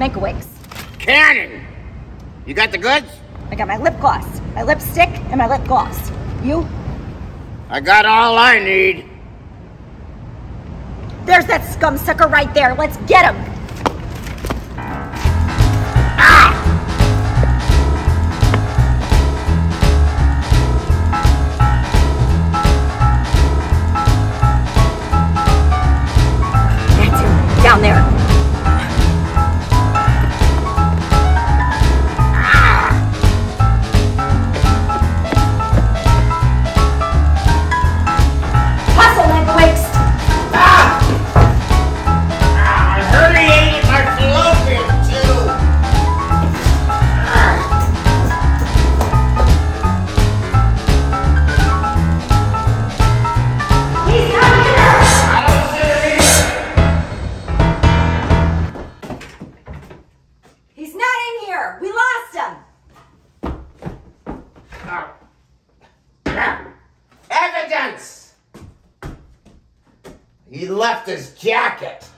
Mankiewicz. Cannon! You got the goods? I got my lip gloss, my lipstick, and my lip gloss. You? I got all I need. There's that scum sucker right there. Let's get him. We lost him! Evidence! He left his jacket.